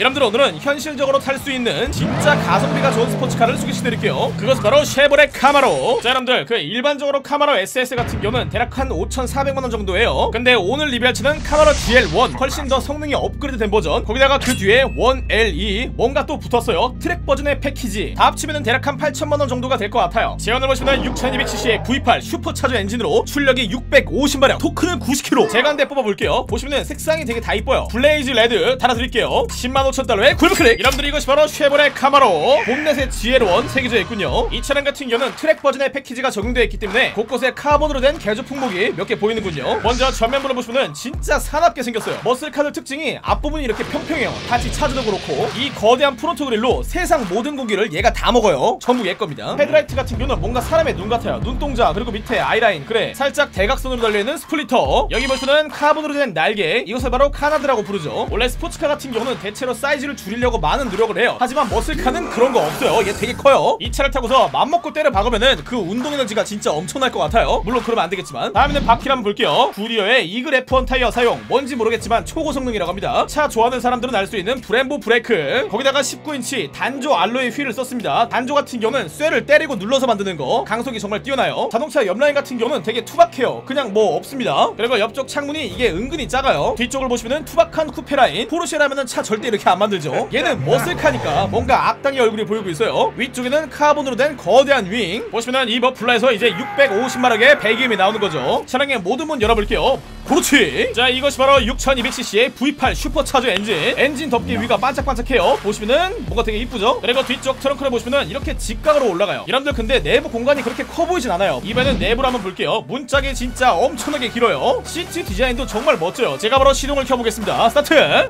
여러분들 오늘은 현실적으로 탈 수 있는 진짜 가성비가 좋은 스포츠카를 소개해드릴게요. 그것은 바로 쉐보레 카마로. 자 여러분들 그 일반적으로 카마로 SS 같은 경우는 대략 한 5,400만원 정도예요. 근데 오늘 리뷰할 차는 카마로 ZL1 훨씬 더 성능이 업그레이드 된 버전. 거기다가 그 뒤에 1LE 뭔가 또 붙었어요. 트랙 버전의 패키지. 다 합치면 대략 한 8,000만원 정도가 될 것 같아요. 제원을 보시면 6200cc의 V8 supercharger 엔진으로 출력이 650마력. 토크는 90kg 제가 한 대 뽑아볼게요. 보시면 색상이 되게 다 이뻐요. 블레이즈 레드 달아드릴게요. 10만원 15,000달러의 구입 클릭. 여러분들 이것이 바로 쉐보레 카마로. 본넷의 지혜로운 세계조에 있군요. 이 차량 같은 경우는 트랙 버전의 패키지가 적용되어 있기 때문에 곳곳에 카본으로 된 개조 품목이 몇 개 보이는군요. 먼저 전면부를 보시면 진짜 사납게 생겼어요. muscle car들 특징이 앞부분이 이렇게 평평해요. 닷지 차저도 그렇고 이 거대한 front grille로 세상 모든 공기를 얘가 다 먹어요. 전부 얘 겁니다. 헤드라이트 같은 경우는 뭔가 사람의 눈 같아요. 눈동자 그리고 밑에 아이라인. 그래 살짝 대각선으로 달려있는 splitter. 여기 보시면 카본으로 된 날개. 이것을 바로 canard라고 부르죠. 원래 스포츠카 같은 경우는 대체로 사이즈를 줄이려고 많은 노력을 해요. 하지만 muscle car는 그런 거 없어요. 얘 되게 커요. 이 차를 타고서 맘먹고 때려 박으면은 그 운동 에너지가 진짜 엄청날 것 같아요. 물론 그러면 안 되겠지만. 다음에는 바퀴를 한번 볼게요. 굿이어의 이글 F1 타이어 사용. 뭔지 모르겠지만 초고성능이라고 합니다. 차 좋아하는 사람들은 알 수 있는 브렘보 브레이크. 거기다가 19인치 단조 alloy 휠을 썼습니다. 단조 같은 경우는 쇠를 때리고 눌러서 만드는 거. 강성이 정말 뛰어나요. 자동차 옆라인 같은 경우는 되게 투박해요. 그냥 뭐 없습니다. 그리고 옆쪽 창문이 이게 은근히 작아요. 뒤쪽을 보시면은 투박한 쿠페 라인. 포르쉐라면은 차 절대 이렇게 안 만들죠? 얘는 muscle car니까 뭔가 악당의 얼굴이 보이고 있어요. 위쪽에는 카본으로 된 거대한 윙. 보시면은 이 머플러에서 이제 650마력의 배기음이 나오는 거죠. 차량의 모든 문 열어볼게요. 그렇지. 자 이것이 바로 6200cc의 V8 supercharger 엔진. 엔진 덮개 위가 반짝반짝해요. 보시면은 뭔가 되게 이쁘죠? 그리고 뒤쪽 트렁크를 보시면은 이렇게 직각으로 올라가요. 여러분들 근데 내부 공간이 그렇게 커 보이진 않아요. 이번엔 내부를 한번 볼게요. 문짝이 진짜 엄청나게 길어요. 시트 디자인도 정말 멋져요. 제가 바로 시동을 켜보겠습니다. 스타트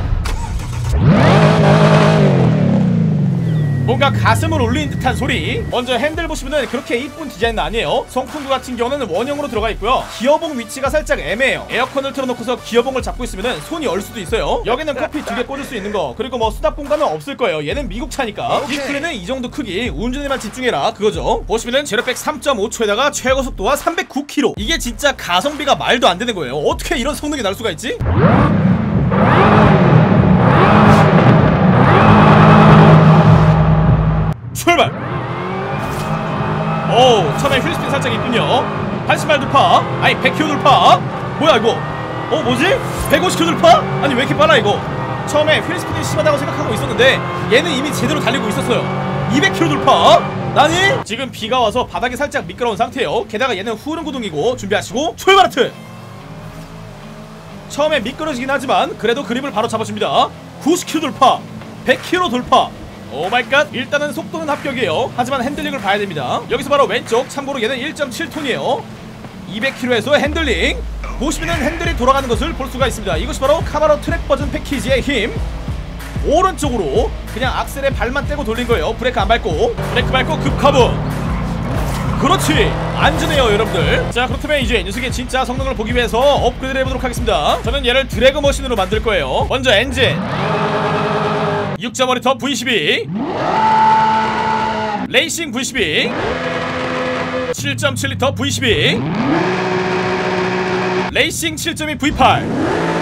뭔가 가슴을 울리는 듯한 소리. 먼저 핸들 보시면은 그렇게 이쁜 디자인은 아니에요. 송풍구 같은 경우는 원형으로 들어가 있고요. 기어봉 위치가 살짝 애매해요. 에어컨을 틀어놓고서 기어봉을 잡고 있으면은 손이 얼 수도 있어요. 여기는 커피 두 개 꽂을 수 있는 거. 그리고 뭐 수납 공간은 없을 거예요. 얘는 미국 차니까. 디스플레이는 이 정도 크기. 운전에만 집중해라. 그거죠. 보시면은 제로백 3.5초에다가 최고 속도가 309km 이게 진짜 가성비가 말도 안 되는 거예요. 어떻게 이런 성능이 날 수가 있지? 출발! 오, 처음에 휠스핀 살짝 있군요. 80발 돌파. 아니, 100km 돌파. 뭐야, 이거? 어, 뭐지? 150km 돌파? 아니, 왜 이렇게 빨라, 이거? 처음에 휠스핀이 심하다고 생각하고 있었는데, 얘는 이미 제대로 달리고 있었어요. 200km 돌파? 나니? 지금 비가 와서 바닥이 살짝 미끄러운 상태예요. 게다가 얘는 후륜 구동이고, 준비하시고, 출발 하트! 처음에 미끄러지긴 하지만, 그래도 그립을 바로 잡아줍니다. 90km 돌파. 100km 돌파. oh my god. 일단은 속도는 합격이에요. 하지만 핸들링을 봐야 됩니다. 여기서 바로 왼쪽 참고로 얘는 1.7톤이에요. 200km에서 핸들링. 보시면은 핸들이 돌아가는 것을 볼 수가 있습니다. 이것이 바로 카마로 트랙 버전 패키지의 힘. 오른쪽으로 그냥 악셀에 발만 떼고 돌린 거예요. 브레이크 안 밟고. 브레이크 밟고 급커브. 그렇지. 안전해요 여러분들. 자 그렇다면 이제 녀석의 진짜 성능을 보기 위해서 업그레이드 해보도록 하겠습니다. 저는 얘를 드래그 머신으로 만들 거예요. 먼저 엔진 6.5L V12. 레이싱 V12. 7.7L V12. 레이싱 7.2 V8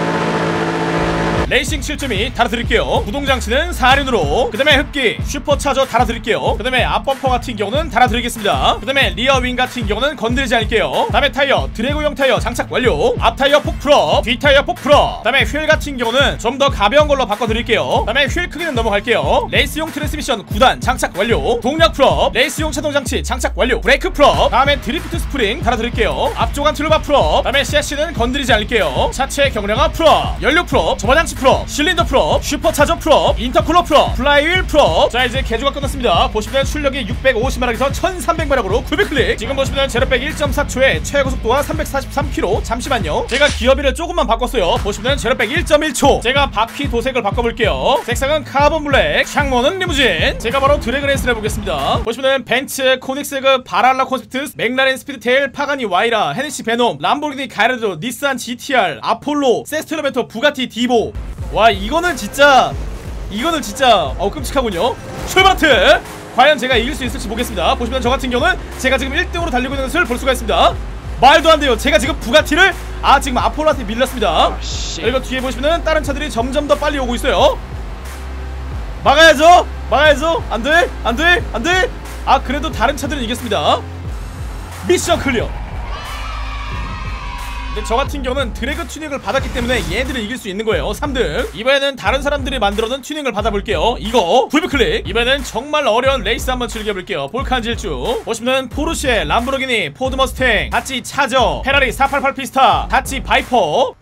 레이싱 7.2 달아드릴게요. 구동장치는 4륜으로. 그 다음에 흡기 슈퍼차저 달아드릴게요. 그 다음에 앞범퍼 같은 경우는 달아드리겠습니다. 그 다음에 rear wing 같은 경우는 건드리지 않을게요. 그 다음에 타이어 드래그용 타이어 장착 완료. 앞 타이어 폭 full up 뒤 타이어 폭 full up. 그 다음에 휠 같은 경우는 좀 더 가벼운 걸로 바꿔드릴게요. 그 다음에 휠 크기는 넘어갈게요. 레이스용 트랜스미션 9단 장착 완료. 동력 full up 레이스용 차동장치 장착 완료. 브레이크 full up 다음에 드리프트 스프링 달아드릴게요. 앞쪽 anti-roll bar full up 그 다음에 섀시는 건드리지 않을게요. 차체 경량화 풀업 연료 풀업 저마장치 풀업 실린더 풀업 슈퍼차저 풀업 인터쿨러 풀업 플라이휠 풀업 자 이제 개조가 끝났습니다. 보시면 출력이 650마력에서 1300마력으로 900클릭. 지금 보시면 제로백 1.4초에 최고 속도와 343km 잠시만요. 제가 기어비를 조금만 바꿨어요. 보시면 제로백 1.1초. 제가 바퀴 도색을 바꿔볼게요. 색상은 카본 블랙 창문은 리무진. 제가 바로 드래그 레이스를 해보겠습니다. 보시면 벤츠 코닉세그 바랄라 콘셉트 맥라렌 스피드테일 파가니 와이라 헤네시 베놈 람보르기니 가야르도 닛산 GTR 아폴로 세스토 엘레멘토 부가티 디보 와 이거는 진짜 이거는 진짜 어 끔찍하군요. 출발트! 과연 제가 이길 수 있을지 보겠습니다. 보시면 저 같은 경우는 제가 지금 1등으로 달리고 있는 것을 볼 수가 있습니다. 말도 안 돼요. 제가 지금 부가티를 아 지금 아폴로한테 밀렸습니다. 그리고 뒤에 보시면은 다른 차들이 점점 더 빨리 오고 있어요. 막아야죠? 막아야죠? 안돼? 안돼? 안돼? 아 그래도 다른 차들은 이겼습니다. 미션 클리어 근데 저 같은 경우는 드래그 튜닝을 받았기 때문에 얘들을 이길 수 있는 거예요. 3등. 이번에는 다른 사람들이 만들어둔 튜닝을 받아볼게요. 이거 불비클릭. 이번에는 정말 어려운 레이스 한번 즐겨볼게요. 볼칸 질주. 보시면 포르쉐 람보르기니 포드 머스탱 닷지 차저 페라리 488 피스타 닷지 바이퍼.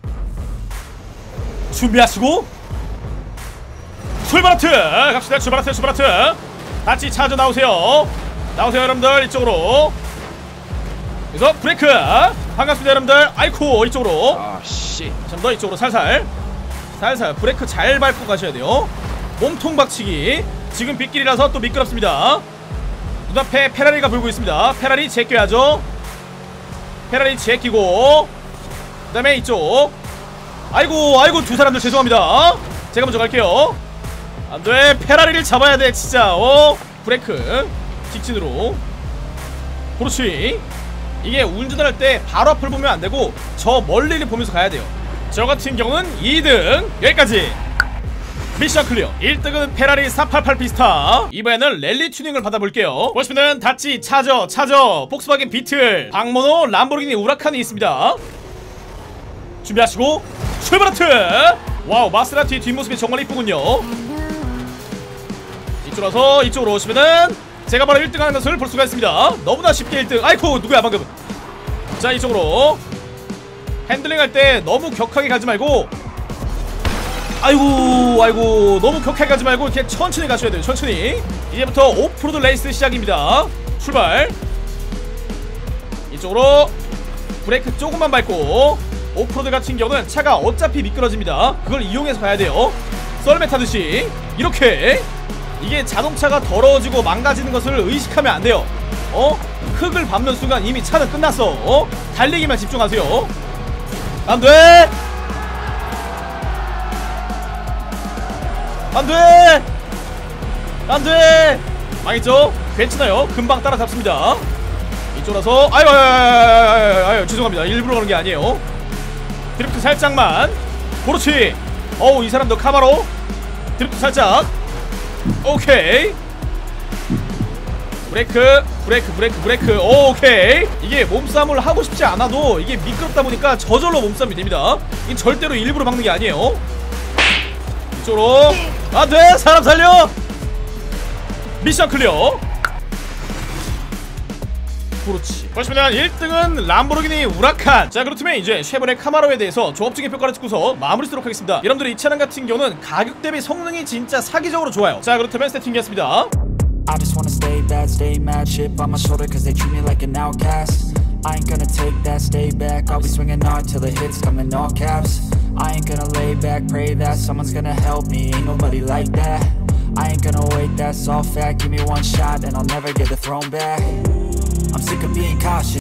준비하시고. 출발하트. 갑시다. 출발하트 출발하트. 닷지 차저 나오세요. 나오세요 여러분들. 이쪽으로. 그래서 브레이크 반갑습니다 여러분들. 아이쿠 이쪽으로. 아, 씨. 좀더 이쪽으로 살살. 살살. 브레이크 잘 밟고 가셔야 돼요. 몸통 박치기. 지금 빗길이라서 또 미끄럽습니다. 눈앞에 페라리가 불고 있습니다. 페라리 제껴야죠. 페라리 제끼고 그 다음에 이쪽. 아이고 아이고 두 사람들 죄송합니다. 제가 먼저 갈게요. 안돼. 페라리를 잡아야 돼 진짜. 어? 브레이크. 직진으로. 그렇지 이게 운전할 때 바로 앞을 보면 안 되고 저 멀리를 보면서 가야 돼요. 저 같은 경우는 2등 여기까지. mission clear. 1등은 페라리 488 피스타. 이번에는 랠리 튜닝을 받아볼게요. 보시면은 닷지 차저 차저 폭스바겐 비틀 박모노 람보르기니 우라칸이 있습니다. 준비하시고 출발 하트! wow 마세라티 뒷모습이 정말 이쁘군요. 이쪽으로서 이쪽으로 오시면은 제가 바로 1등 하는 것을 볼 수가 있습니다. 너무나 쉽게 1등. 아이쿠 누구야 방금 자 이쪽으로. 핸들링 할 때 너무 격하게 가지 말고. 아이고 아이고 너무 격하게 가지 말고 이렇게 천천히 가셔야 돼요 천천히. 이제부터 오프로드 레이스 시작입니다. 출발. 이쪽으로 브레이크 조금만 밟고 오프로드 같은 경우는 차가 어차피 미끄러집니다. 그걸 이용해서 가야 돼요. 썰매 타듯이. 이렇게 이게 자동차가 더러워지고 망가지는 것을 의식하면 안 돼요. 어? 흙을 밟는 순간 이미 차는 끝났어. 어? 달리기만 집중하세요. 안 돼! 안 돼! 안 돼! 망했죠? 괜찮아요. 금방 따라잡습니다. 이쪽으로서 아유, 아유, 아유, 아유, 아유, 죄송합니다. 일부러 그런 게 아니에요. 드리프트 살짝만. 그렇지. 어우, 이 사람도 카마로. 드리프트 살짝. 오케이. 브레이크 브레이크 브레이크 브레이크. 오케이. 이게 몸싸움을 하고 싶지 않아도 이게 미끄럽다 보니까 저절로 몸싸움이 됩니다. 이 절대로 일부러 막는 게 아니에요. 이쪽으로. 안돼! 사람 살려! mission clear 그렇지 보시면 1등은 람보르기니 우라칸 자 그렇다면 이제 쉐보레 카마로에 대해서 조합적인 평가를 찍고서 마무리 쓰도록 하겠습니다 여러분들 이 차량 같은 경우는 가격 대비 성능이 진짜 사기적으로 좋아요 자 그렇다면 세팅했습니다 I just wanna stay bad, stay mad Chip on my shoulder cause they treat me like an outcast I ain't gonna take that, stay back I'll be swinging hard till the hits come in all caps I ain't gonna lay back, pray that someone's gonna help me Ain't nobody like that I ain't gonna wait, that's all fact Give me one shot and I'll never get the throne back I'm sick of being cautious